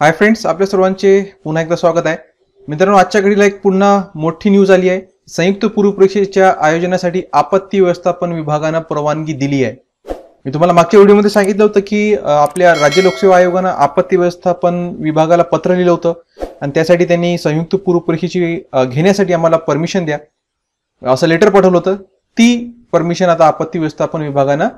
Hi friends आपल्या सर्वांचे पुन्हा एकदा स्वागत आहे. मित्रांनो आजच्या घडीला एक पुन्हा मोठी न्यूज आली आहे. संयुक्त पूर्व परीक्षेच्या आयोजनासाठी आपत्ती व्यवस्थापन विभागानं परवानगी दिली आहे. मी तुम्हाला मागच्या व्हिडिओमध्ये सांगितलं होतं की आपल्या राज्य लोकसेवा आयोगानं आपत्ती व्यवस्थापन विभागाला पत्र लिहिलं होतं. आणि त्यासाठी त्यांनी संयुक्त पूर्व परीक्षेची घेण्यासाठी आम्हाला परमिशन द्या. असं लेटर पाठवलं होतं. ती परमिशन आता आपत्ती व्यवस्थापन विभागानं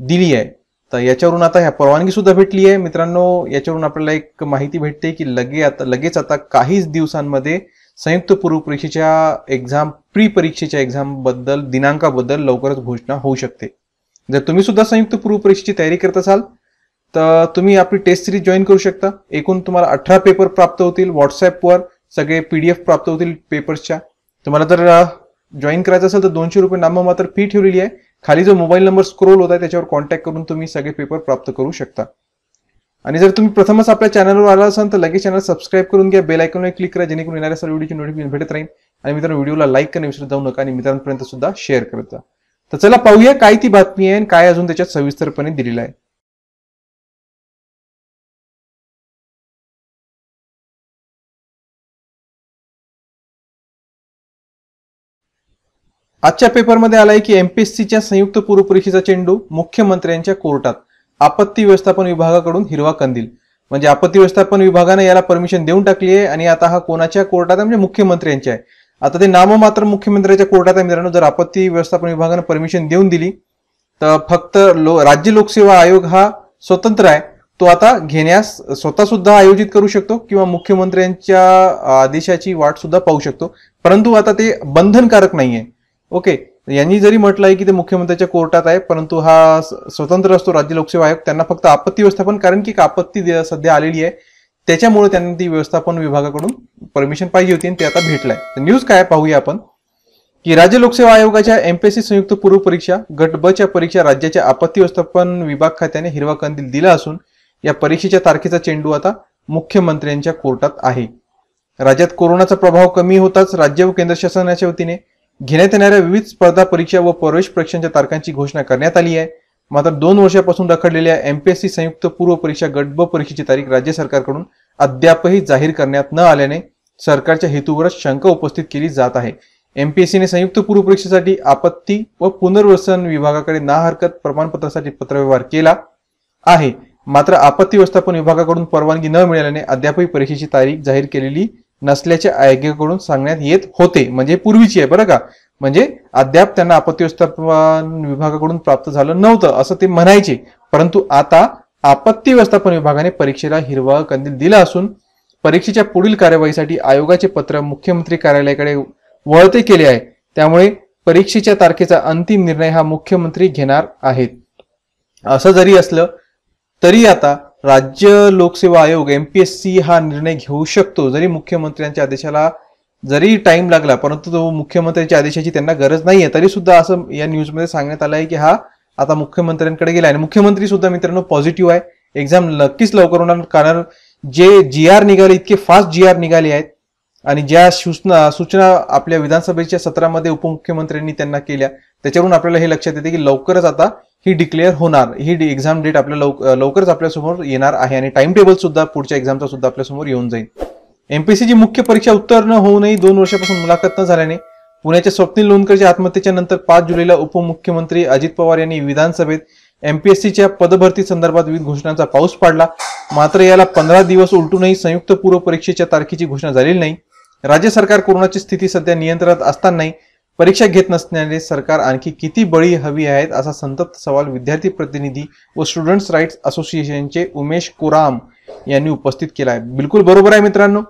दिली आहे. तर याच्यावरून आता ह्या परवानगी सुद्धा भेटली आहे मित्रांनो याच्यावरून आपल्याला एक माहिती भेटते की लगे आता लगेच आता काहीच दिवसांमध्ये संयुक्त पूर्व परीक्षेच्या एक्झाम प्री परीक्षेच्या एक्झामबद्दल दिनांकाबद्दल लवकरच घोषणा होऊ शकते. जर तुम्ही सुद्धा संयुक्त पूर्व परीक्षेची तयारी करत असाल तर तुम्ही आपली टेस्ट सिरीज जॉईन करू शकता. एकूण तुम्हाला अठरा पेपर प्राप्त होतील व्हॉट्सअपवर सगळे पीडीएफ प्राप्त होतील पेपर्सच्या तुम्हाला जर जॉईन करायचं असेल तर दोनशे रुपये नाममात्र फी ठेवलेली आहे. खाली जो मोबाईल नंबर स्क्रोल होता आहे त्याच्यावर कॉन्टॅक्ट करून तुम्ही सगळे पेपर प्राप्त करू शकता. आणि जर तुम्ही प्रथमच आपल्या चॅनलवर आला असाल तर लगेच चॅनल सबस्क्राईब करून घ्या बेल आयकॉनवर क्लिक करा जेणेकरून येणाऱ्या सर्व व्हिडिओची नोटिफिकेशन भेटत राहील. आणि मित्रांनो व्हिडिओला लाईक करणे विसरत जाऊ नका आणि मित्रांपर्यंत सुद्धा शेअर करत जा. तर चला पाहूया काय ती बातमी आहे आणि काय अजून त्याच्यात सविस्तरपणे दिलेलं आहे. आजच्या पेपरमध्ये आलाय की एमपीएससीच्या संयुक्त पूर्व परीक्षेचा चेंडू मुख्यमंत्र्यांच्या कोर्टात आपत्ती व्यवस्थापन विभागाकडून हिरवा कंदील. म्हणजे आपत्ती व्यवस्थापन विभागाने याला परमिशन देऊन टाकली आहे आणि आता हा कोणाच्या कोर्टात आहे? म्हणजे मुख्यमंत्र्यांच्या आहे. आता ते नाममात्र मुख्यमंत्र्यांच्या कोर्टात आहे मित्रांनो. जर आपत्ती व्यवस्थापन विभागाने परमिशन देऊन दिली तर फक्त लो राज्य लोकसेवा आयोग हा स्वतंत्र आहे. तो आता घेण्यास स्वतः सुद्धा आयोजित करू शकतो किंवा मुख्यमंत्र्यांच्या आदेशाची वाट सुद्धा पाहू शकतो. परंतु आता ते बंधनकारक नाहीये. ओके यांनी जरी म्हटलंय की ते मुख्यमंत्र्यांच्या कोर्टात आहे परंतु हा स्वतंत्र असतो राज्य लोकसेवा आयोग त्यांना फक्त आपत्ती व्यवस्थापन कारण की एक आपत्ती सध्या आलेली आहे. त्याच्यामुळे त्यांना ती व्यवस्थापन विभागाकडून परमिशन पाहिजे होती आणि ते आता भेटलाय. तर न्यूज काय पाहूया आपण? की राज्य लोकसेवा आयोगाच्या एमपीएससी संयुक्त पूर्व परीक्षा गट ब च्या परीक्षा राज्याच्या आपत्ती व्यवस्थापन विभाग खात्याने हिरवा कंदील दिला असून या परीक्षेच्या तारखेचा चेंडू आता मुख्यमंत्र्यांच्या कोर्टात आहे. राज्यात कोरोनाचा प्रभाव कमी होताच राज्य व केंद्र शासनाच्या वतीने घेण्यात येणाऱ्या विविध स्पर्धा परीक्षा व प्रवेश परीक्षांच्या तारखांची घोषणा करण्यात आली आहे. मात्र दोन वर्षापासून रखडलेल्या एमपीएससी संयुक्त पूर्व परीक्षा गट ब परीक्षेची तारीख राज्य सरकारकडून अद्यापही जाहीर करण्यात न आल्याने सरकारच्या हेतूवरच शंका उपस्थित केली जात आहे. एमपीएससीने संयुक्त पूर्व परीक्षेसाठी आपत्ती व पुनर्वसन विभागाकडे ना हरकत प्रमाणपत्रासाठी पत्रव्यवहार केला आहे. मात्र आपत्ती व्यवस्थापन विभागाकडून परवानगी न मिळाल्याने अद्यापही परीक्षेची तारीख जाहीर केलेली नसल्याचे आयोगाकडून सांगण्यात येत होते. म्हणजे पूर्वीची आहे बरं का? म्हणजे अद्याप त्यांना आपत्ती व्यवस्थापन विभागाकडून प्राप्त झालं नव्हतं असं ते म्हणायचे. परंतु आता आपत्ती व्यवस्थापन विभागाने परीक्षेला हिरवा कंदील दिला असून परीक्षेच्या पुढील कार्यवाहीसाठी आयोगाचे पत्र मुख्यमंत्री कार्यालयाकडे वळते केले आहे. त्यामुळे परीक्षेच्या तारखेचा अंतिम निर्णय हा मुख्यमंत्री घेणार आहेत. असं जरी असलं तरी आता राज्य लोकसेवा आयोग एम पी एस सी हा निर्णय घेऊ शकतो जरी मुख्यमंत्र्यांच्या आदेशाला जरी टाइम लागला परंतु तो मुख्यमंत्र्यांच्या आदेशाची त्यांना गरज नाहीये. तरी सुद्धा असं या न्यूजमध्ये सांगण्यात आलं आहे की हा आता मुख्यमंत्र्यांकडे गेला आणि मुख्यमंत्री सुद्धा मित्रांनो पॉझिटिव्ह आहे. एक्झाम नक्कीच लवकर होणार कारण जे जी आर निघाले इतके फास्ट जी आर निघाले आहेत आणि ज्या सूचना सूचना आपल्या विधानसभेच्या सत्रामध्ये उपमुख्यमंत्र्यांनी त्यांना केल्या त्याच्यावरून आपल्याला हे लक्षात येते की लवकरच आता ही डिक्लेअर होणार. ही एक्झाम डेट आपल्या लवक- लवकरच आपल्यासमोर येणार आहे आणि टाइम टेबल सुद्धा पुढच्या एक्झामचा सुद्धा आपल्यासमोर येऊन जाईल. एमपीसीची मुख्य परीक्षा उत्तीर्ण होऊनही दोन वर्षापासून मुलाखत न झाल्याने पुण्याच्या स्वप्नील लोणकरच्या आत्महत्येच्या नंतर पाच जुलैला उपमुख्यमंत्री अजित पवार यांनी विधानसभेत एमपीएससीच्या पदभरती संदर्भात विविध घोषणांचा पाऊस पाडला. मात्र याला पंधरा दिवस उलटूनही संयुक्त पूर्व परीक्षेच्या तारखेची घोषणा झालेली नाही. राज्य सरकार कोरोनाची स्थिती सध्या नियंत्रणात असतानाही परीक्षा घेत नसणारे सरकार आणखी किती बळी हवी आहेत असा संतप्त सवाल विद्यार्थी प्रतिनिधी व स्टुडंट्स राईट्स असोसिएशनचे उमेश कोराम यांनी उपस्थित केला आहे बिलकुल बरोबर आहे मित्रांनो.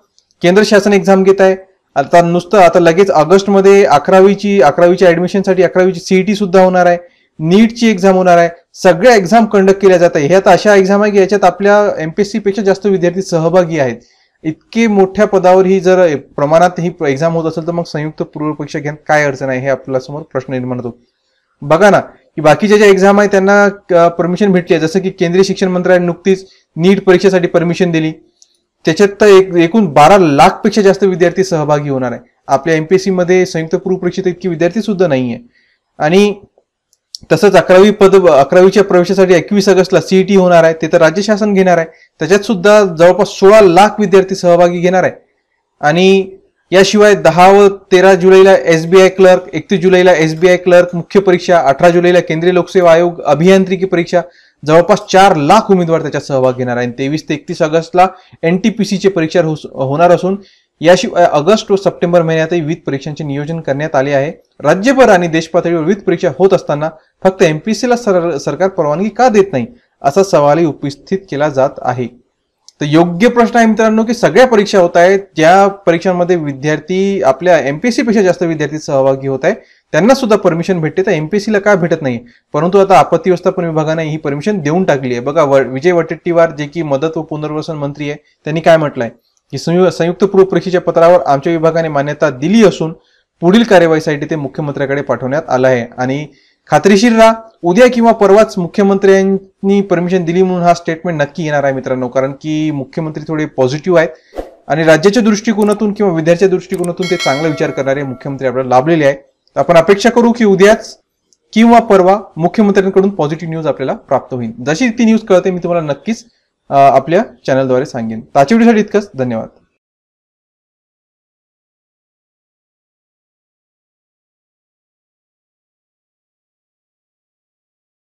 केंद्र शासन एक्झाम घेत आहे. आता नुसतं आता लगेच ऑगस्टमध्ये अकरावीची अकरावीच्या ऍडमिशनसाठी अकरावीची सीईटी सुद्धा होणार आहे. नीटची एक्झाम होणार आहे. सगळ्या एक्झाम कंडक्ट केल्या जात आहे. हे आता अशा एक्झाम आहे की याच्यात आपल्या एमपीएससी पेक्षा जास्त विद्यार्थी सहभागी आहेत. इतकी मोठ्या पदावर ही जर प्रमाणात ही एक्झाम होत असेल तर मग संयुक्त पूर्व परीक्षा घेण्यात काय अडचण आहे हे आपल्यासमोर प्रश्न निर्माण होतो. बघा ना की बाकीच्या ज्या एक्झाम आहे त्यांना परमिशन भेटली आहे. जसं की केंद्रीय शिक्षण मंत्रालयाने नुकतीच नीट परीक्षेसाठी परमिशन दिली. त्याच्यात तर एक एकूण बारा लाखपेक्षा जास्त विद्यार्थी सहभागी होणार आहे. आपल्या एमपीएससी मध्ये संयुक्त पूर्व परीक्षेत इतके विद्यार्थी सुद्धा आहे आणि तसंच अकरावी पद अकरावीच्या प्रवेशासाठी एकवीस ऑगस्टला सीईटी होणार आहे ते तर राज्य शासन घेणार आहे. त्याच्यात सुद्धा जवळपास सोळा लाख विद्यार्थी सहभागी घेणार आहे. आणि याशिवाय दहा व तेरा जुलैला एसबीआय क्लर्क एकतीस जुलैला एसबीआय क्लर्क मुख्य परीक्षा अठरा जुलैला केंद्रीय लोकसेवा आयोग अभियांत्रिकी परीक्षा जवळपास चार लाख उमेदवार त्याच्यात सहभाग घेणार आहे. आणि तेवीस ते एकतीस ऑगस्टला सीचे परीक्षा होणार असून याशिवाय ऑगस्ट व सप्टेंबर महिन्यातही विविध परीक्षांचे नियोजन करण्यात आले आहे. राज्यभर आणि देशपातळीवर विविध परीक्षा होत असताना फक्त एमपीसीला सरकार परवानगी का देत नाही असा सवालही उपस्थित केला जात आहे. तर योग्य प्रश्न आहे मित्रांनो की सगळ्या परीक्षा होत आहेत ज्या परीक्षांमध्ये विद्यार्थी आपल्या एमपीएससी पेक्षा जास्त विद्यार्थी सहभागी होत आहे त्यांना सुद्धा परमिशन भेटते तर एमपीएससीला का भेटत नाही? परंतु आता आपत्ती व्यवस्थापन विभागाने ही परमिशन देऊन टाकली आहे. बघा विजय वडेट्टीवार जे की मदत व पुनर्वसन मंत्री आहे त्यांनी काय म्हटलंय? की संयुक्त पूर्व परीक्षेच्या पत्रावर आमच्या विभागाने मान्यता दिली असून पुढील कार्यवाहीसाठी ते मुख्यमंत्र्याकडे पाठवण्यात आलं आहे. आणि खात्रीशीर राहा उद्या किंवा परवाच मुख्यमंत्र्यांनी परमिशन दिली म्हणून हा स्टेटमेंट नक्की येणार आहे मित्रांनो कारण की मुख्यमंत्री थोडे पॉझिटिव्ह आहेत आणि राज्याच्या दृष्टिकोनातून किंवा विद्यार्थ्याच्या दृष्टिकोनातून ते चांगला विचार करणारे मुख्यमंत्री आपल्याला लाभलेले आहे तर आपण अपेक्षा करू की उद्याच किंवा परवा मुख्यमंत्र्यांकडून पॉझिटिव्ह न्यूज आपल्याला प्राप्त होईल. जशी ती न्यूज कळते मी तुम्हाला नक्कीच आपल्या चॅनलद्वारे सांगेन. तर आजच्या व्हिडिओसाठी इतकंच. धन्यवाद.